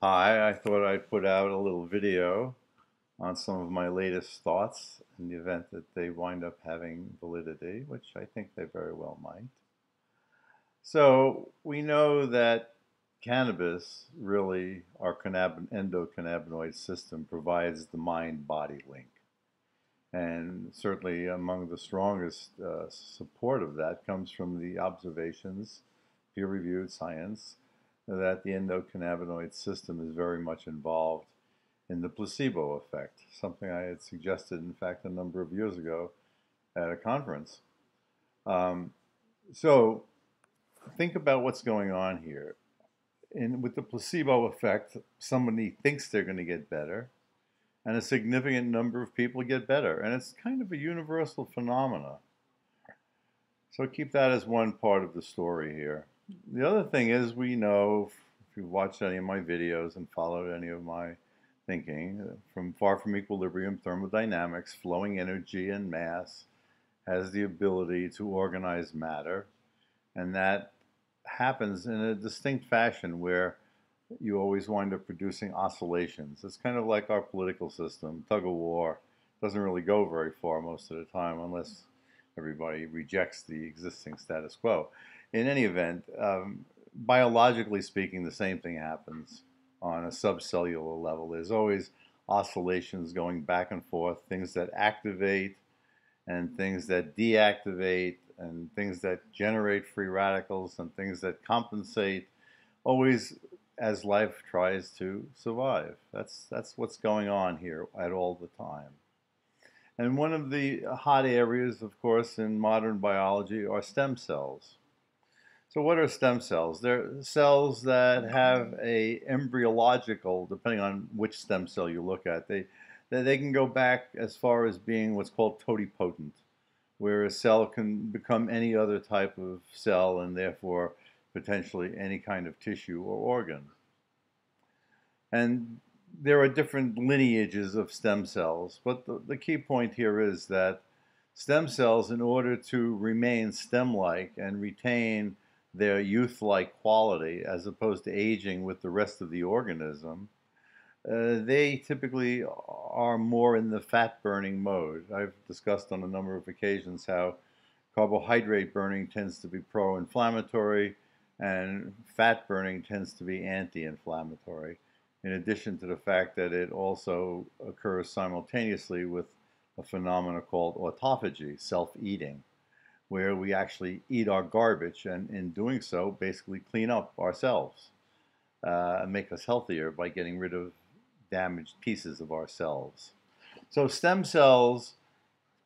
Hi, I thought I'd put out a little video on some of my latest thoughts in the event that they wind up having validity, which I think they very well might. So we know that cannabis, really, our endocannabinoid system, provides the mind-body link. And certainly among the strongest uh, support of that comes from the observations, peer-reviewed science, that the endocannabinoid system is very much involved in the placebo effect, something I had suggested, in fact, a number of years ago at a conference. Um, so think about what's going on here. And with the placebo effect, somebody thinks they're going to get better, and a significant number of people get better. And it's kind of a universal phenomena. So keep that as one part of the story here. The other thing is we know, if you've watched any of my videos and followed any of my thinking, from far from equilibrium thermodynamics, flowing energy and mass has the ability to organize matter. And that happens in a distinct fashion where you always wind up producing oscillations. It's kind of like our political system, tug of war. Doesn't really go very far most of the time unless everybody rejects the existing status quo in any event, um, biologically speaking, the same thing happens on a subcellular level. There's always oscillations going back and forth, things that activate and things that deactivate and things that generate free radicals and things that compensate, always as life tries to survive. That's, that's what's going on here at all the time. And one of the hot areas, of course, in modern biology are stem cells. So what are stem cells? They're cells that have a embryological, depending on which stem cell you look at, they, they can go back as far as being what's called totipotent, where a cell can become any other type of cell and therefore potentially any kind of tissue or organ. And there are different lineages of stem cells, but the, the key point here is that stem cells, in order to remain stem-like and retain their youth-like quality as opposed to aging with the rest of the organism, uh, they typically are more in the fat burning mode. I've discussed on a number of occasions how carbohydrate burning tends to be pro-inflammatory and fat burning tends to be anti-inflammatory, in addition to the fact that it also occurs simultaneously with a phenomenon called autophagy, self-eating where we actually eat our garbage and in doing so basically clean up ourselves uh, and make us healthier by getting rid of damaged pieces of ourselves. So stem cells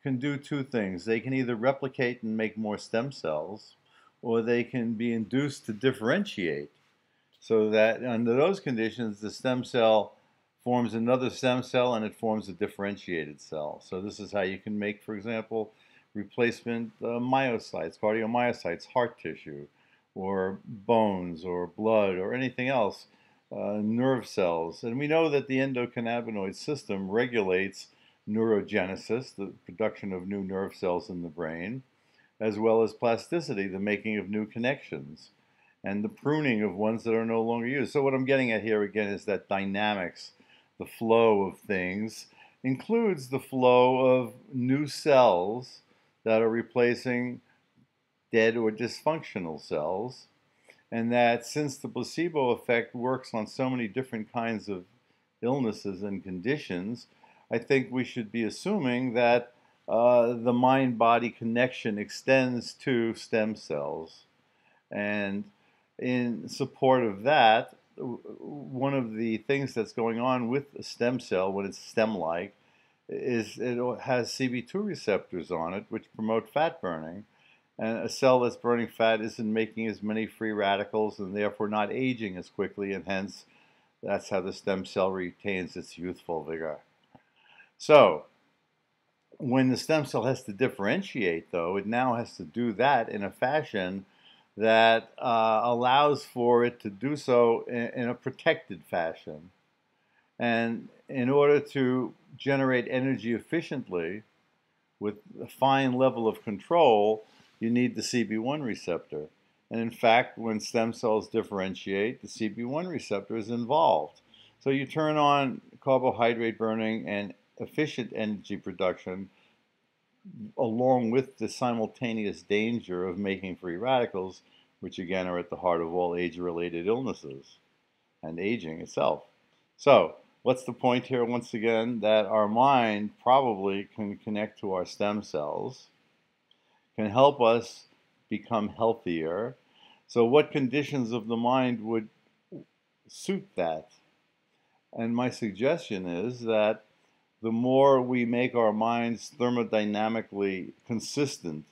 can do two things. They can either replicate and make more stem cells or they can be induced to differentiate so that under those conditions the stem cell forms another stem cell and it forms a differentiated cell. So this is how you can make, for example, replacement uh, myocytes, cardiomyocytes, heart tissue, or bones, or blood, or anything else, uh, nerve cells. And we know that the endocannabinoid system regulates neurogenesis, the production of new nerve cells in the brain, as well as plasticity, the making of new connections, and the pruning of ones that are no longer used. So what I'm getting at here again is that dynamics, the flow of things, includes the flow of new cells that are replacing dead or dysfunctional cells. And that since the placebo effect works on so many different kinds of illnesses and conditions, I think we should be assuming that uh, the mind-body connection extends to stem cells. And in support of that, one of the things that's going on with a stem cell when it's stem-like is it has CB2 receptors on it, which promote fat burning. And a cell that's burning fat isn't making as many free radicals and therefore not aging as quickly, and hence that's how the stem cell retains its youthful vigor. So, when the stem cell has to differentiate, though, it now has to do that in a fashion that uh, allows for it to do so in, in a protected fashion. And in order to generate energy efficiently with a fine level of control, you need the CB1 receptor. And in fact, when stem cells differentiate, the CB1 receptor is involved. So you turn on carbohydrate burning and efficient energy production along with the simultaneous danger of making free radicals, which again are at the heart of all age-related illnesses and aging itself. So, what's the point here once again? That our mind probably can connect to our stem cells, can help us become healthier. So, what conditions of the mind would suit that? And my suggestion is that the more we make our minds thermodynamically consistent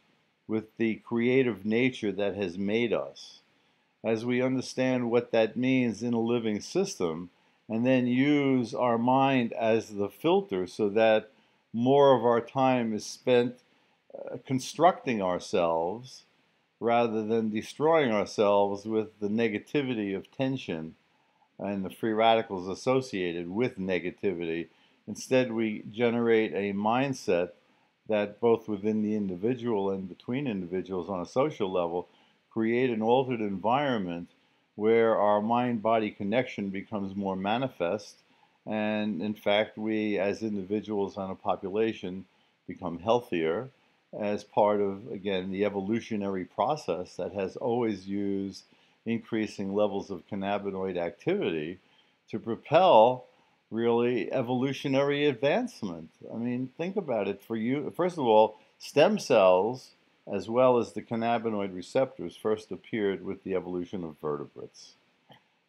with the creative nature that has made us, as we understand what that means in a living system, and then use our mind as the filter so that more of our time is spent uh, constructing ourselves rather than destroying ourselves with the negativity of tension and the free radicals associated with negativity Instead, we generate a mindset that both within the individual and between individuals on a social level create an altered environment where our mind-body connection becomes more manifest. And in fact we as individuals on a population become healthier as part of again the evolutionary process that has always used increasing levels of cannabinoid activity to propel really evolutionary advancement. I mean, think about it. For you, first of all, stem cells, as well as the cannabinoid receptors, first appeared with the evolution of vertebrates.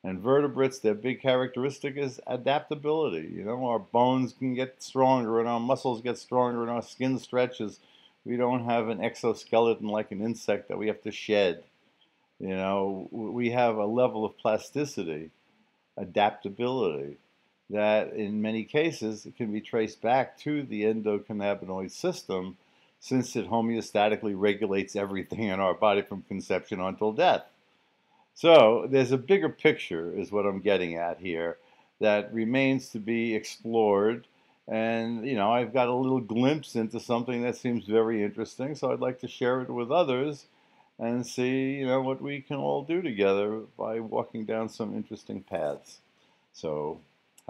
And vertebrates, their big characteristic is adaptability. You know, our bones can get stronger and our muscles get stronger and our skin stretches. We don't have an exoskeleton like an insect that we have to shed. You know, we have a level of plasticity, adaptability that in many cases it can be traced back to the endocannabinoid system since it homeostatically regulates everything in our body from conception until death. So there's a bigger picture is what I'm getting at here that remains to be explored and you know I've got a little glimpse into something that seems very interesting so I'd like to share it with others and see you know what we can all do together by walking down some interesting paths. So